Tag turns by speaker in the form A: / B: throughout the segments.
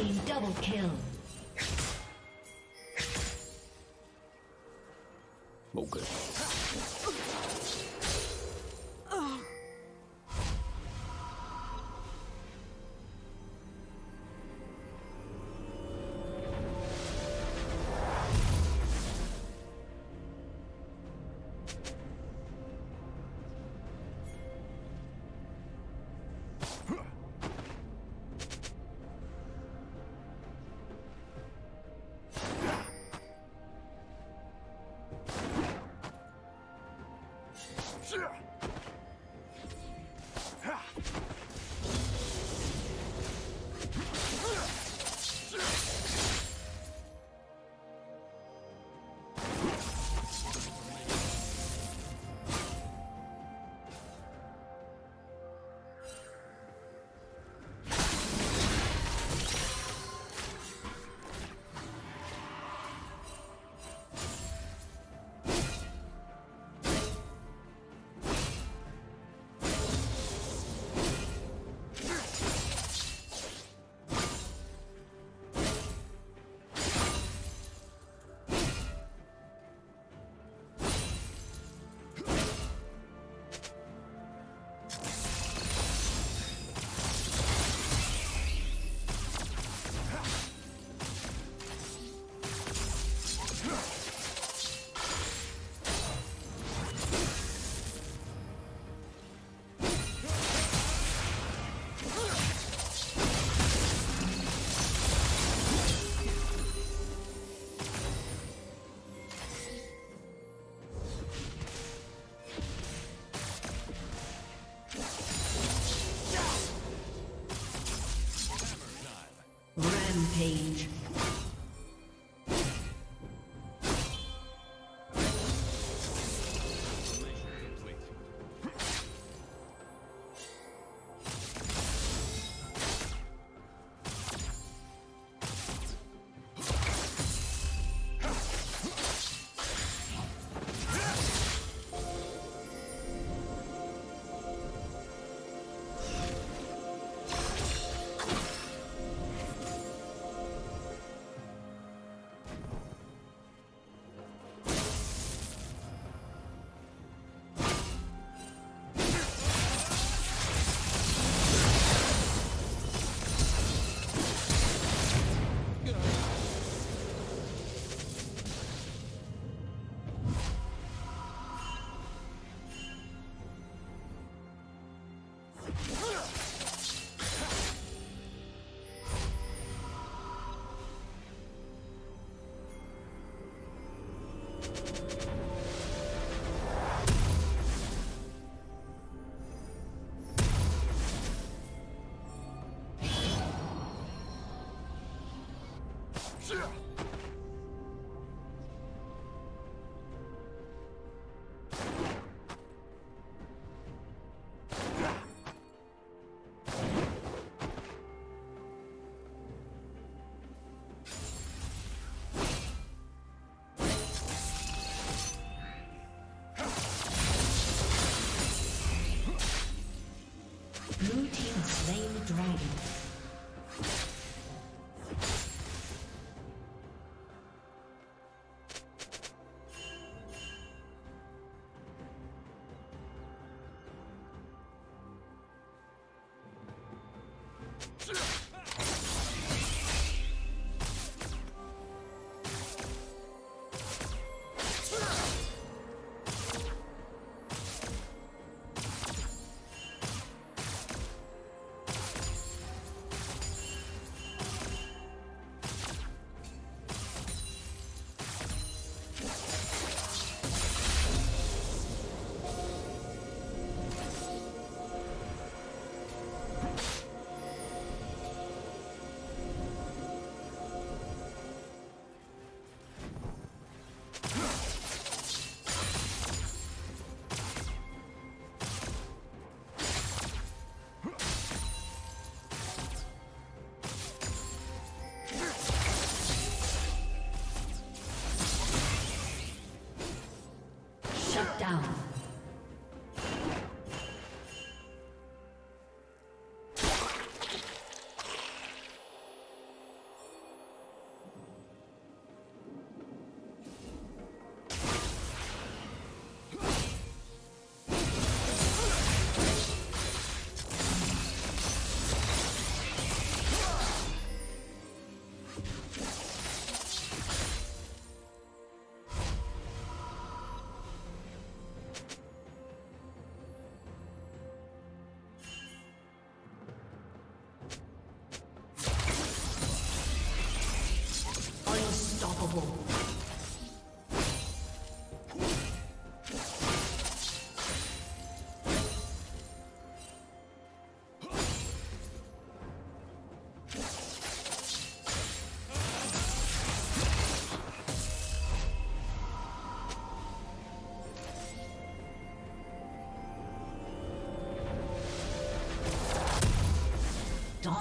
A: Team double kill.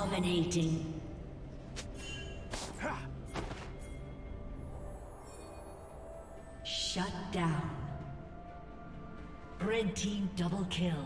A: Dominating. Shut down. Red team double kill.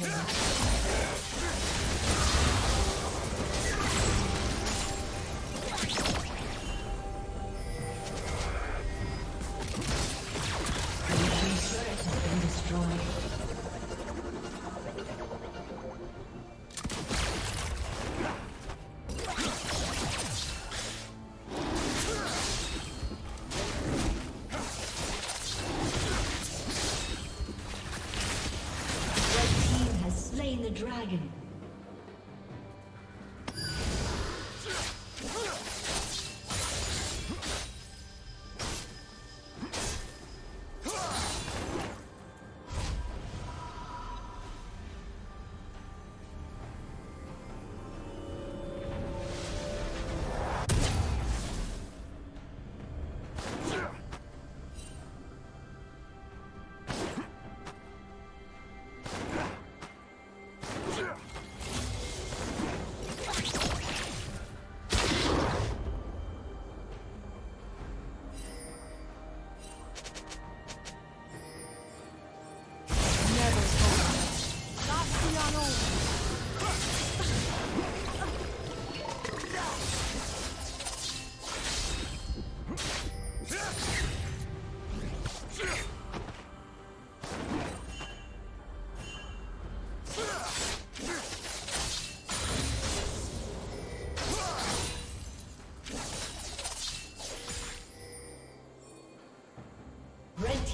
A: dominating.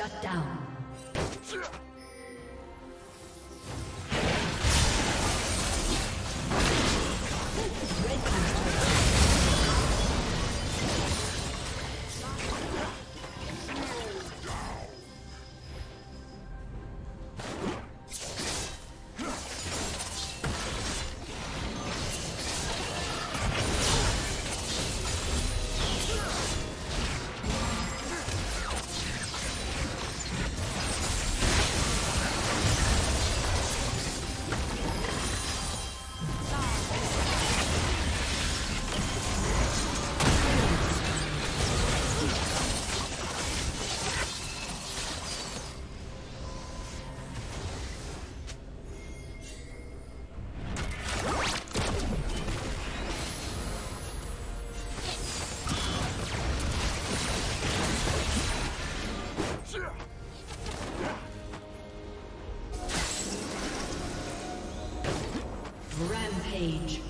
A: Shut down. Rampage.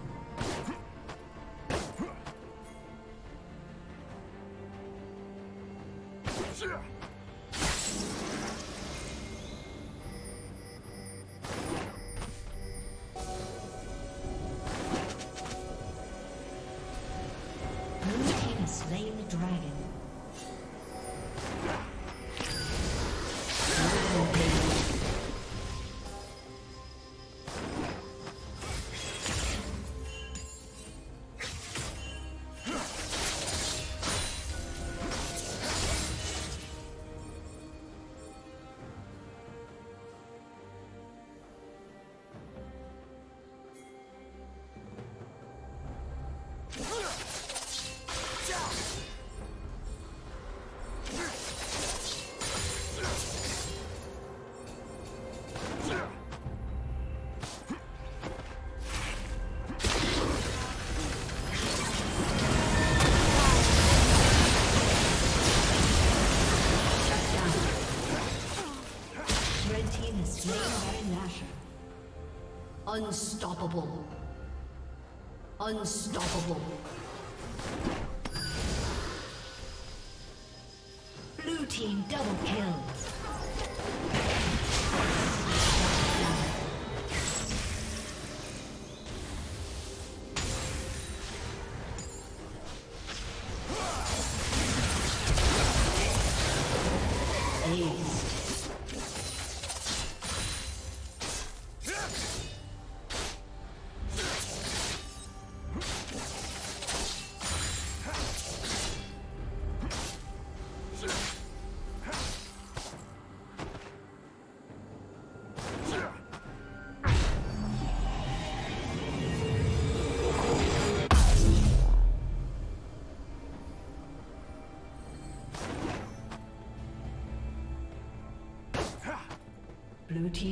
A: Unstoppable. Unstoppable.